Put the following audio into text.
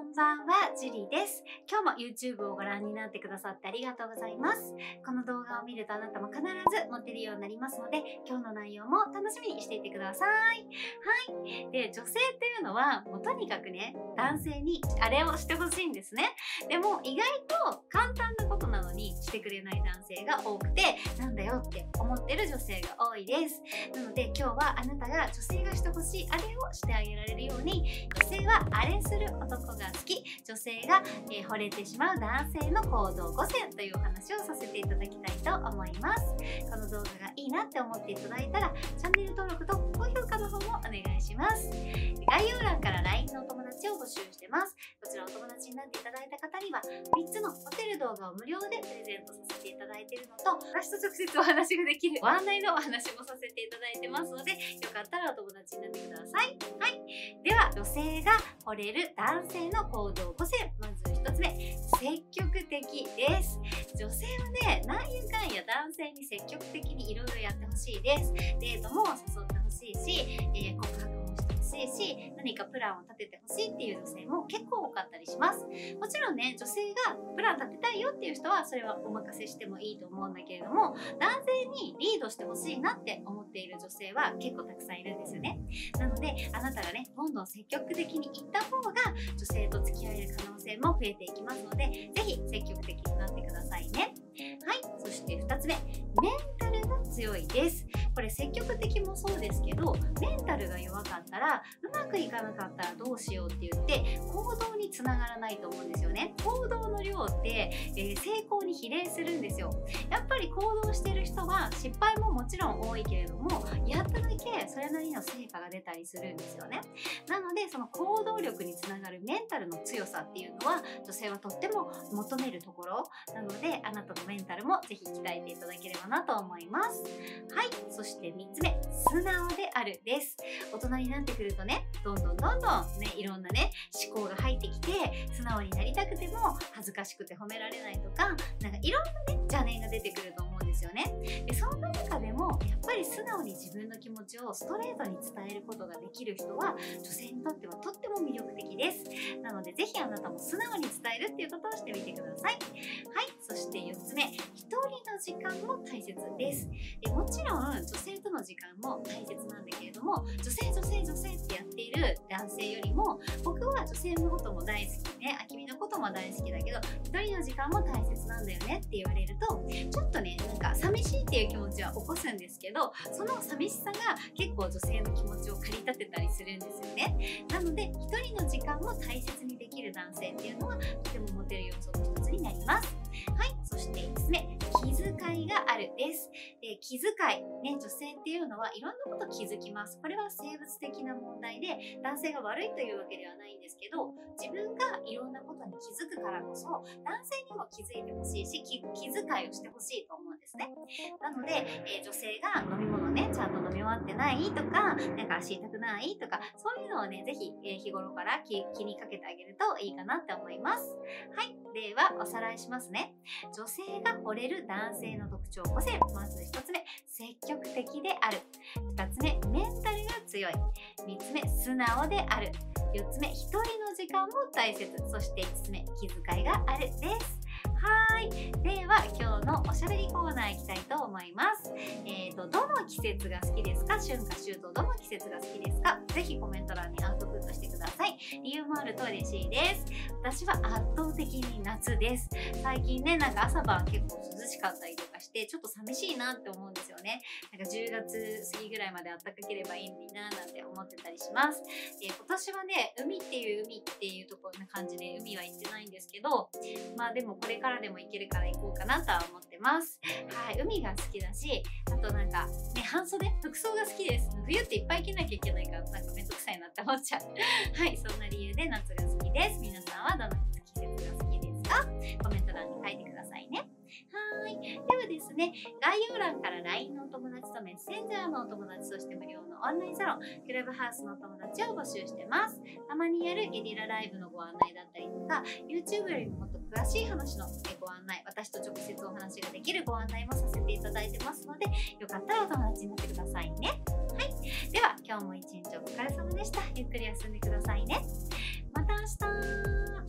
こんばんは、ジュリーです。今日も YouTube をご覧になってくださってありがとうございます。この動画を見るとあなたも必ず持てるようになりますので、今日の内容も楽しみにしていてください。はい。で、女性っていうのは、もうとにかくね、男性にあれをしてほしいんですね。でも意外と簡単してくれない男性が多くて、なんだよって思ってる女性が多いです。なので今日はあなたが女性がしてほしいあれをしてあげられるように、女性はあれする男が好き、女性が、えー惚れてしまう男性の行動5選というお話をさせていただきたいと思います。この動画いなって思っていただいたら、チャンネル登録と高評価の方もお願いします。概要欄から LINE のお友達を募集してます。こちらお友達になっていただいた方には、3つのホテル動画を無料でプレゼントさせていただいているのと、私と直接お話ができるご案内のお話もさせていただいてますので、よかったらお友達になってください。はい。では、女性が惚れる男性の行動5選。まず1つ目、積極的です。女性はね、なんやか男性に積極的にいろいろやってほしいです。デートも誘ってほしいし、えー告白もしてほしいし、何かプランを立ててほしいっていう女性も結構多かったりします。もちろんね、女性がプラン立てたいよっていう人はそれはお任せしてもいいと思うんだけれども、男性にリードしてほしいなって思っている女性は結構たくさんいるんですよね。なので、あなたがね、どんどん積極的に行った方が女性と付き合える可能性も増えていきますので、ぜひ積極的になってください。え、2つ目、メンタルが強いです。これ積極的もそうですけど、メンタルが弱かったら、まくいかなかったらどうしようって言って、行動につながらないと思うんですよね。行動の量って、えー成功に比例するんですよ。やっぱり行動してる人は失敗ももちろん多いけれども、やっただけそれなりの成果が出たりするんですよね。なので、その行動力につながるメンタルの強さっていうのは、女性はとっても求めるところなので、あなたのメンタルもぜひ鍛えていただければなと思います。はい。そして3つ目、素直であるです。大人になってくるとね、どんどんどんどんね、いろんなね、思考が入ってきて、素直になりたくても恥ずかしくて褒められないとか、なんかいろんなね、邪念が出てくると思うんですよね。で、そんな中でも、やっぱり素直に自分の気持ちをストレートに伝えることができる人は、女性にとってはとっても魅力的です。なので、ぜひあなたも素直に伝えるっていうことをしてみてください。はい。そして4つ目、一人の時間も大切です。でもちろん、女性との時間も大切なんだけれども、女性、女性、女性ってやっている男性よりも、僕は女性のことも大好きね、あきみのことも大好きだけど、一人の時間も大切なんだよねって言われると、ちょっとね、なんか寂しいっていう気持ちは起こすんですけど、その寂しさが結構女性の気持ちを駆り立てたりするんですよね。なので、一人の時間も大切にできる男性っていうのは、とてもモテる要素の一つになります。はい、そして5つ目、気遣いがあるです。で気遣い、ね、女性っていうのはいろんなこと気づきます。これは生物的な問題で、男性が悪いというわけではないんですけど、自分がいろんなことに気づくからこそ、男性にも気づいてほしいし、気気遣いをしてほしいと思いますですね。なので、えー女性が飲み物ね、ちゃんと飲み終わってないとか、なんか足痛くないとか、そういうのをね、ぜひ、えー日頃から気気にかけてあげるといいかなって思います。はい。では、おさらいしますね。女性が惚れる男性の特徴5選。まず1つ目、積極的である。2つ目、メンタルが強い。3つ目、素直である。4つ目、1人の時間も大切。そして5つ目、気遣いがあるです。はい。では、今日のおしゃべりコーナー行きたいと思います。えっ、と、どの季節が好きですか？春夏秋冬、どの季節が好きですか？ぜひコメント欄にアウトプットしてください。理由もあると嬉しいです。私は圧倒的に夏です。最近ね、なんか朝晩結構しかったりとかして、ちょっと寂しいなって思うんですよね。なんか10月過ぎぐらいまで暖かければいいのにななんて思ってたりします。で今年はね、海っていう海っていうところな感じで海は行ってないんですけど、まあでもこれからでも行けるから行こうかなとは思ってます。はい、海が好きだし、あとなんかね、半袖服装が好きです。冬っていっぱい着なきゃいけないから、なんかめんどくさいなって思っちゃう。はい、そんな理由で夏が好きです。皆さんはどの季節が好きですか？で、概要欄から LINE のお友達とメッセンジャーのお友達、そして無料のオンラインサロン、クラブハウスのお友達を募集してます。たまにやるゲリラライブのご案内だったりとか、YouTube よりももっと詳しい話のご案内、私と直接お話ができるご案内もさせていただいてますので、よかったらお友達になってくださいね。はい。では、今日も一日お疲れ様でした。ゆっくり休んでくださいね。また明日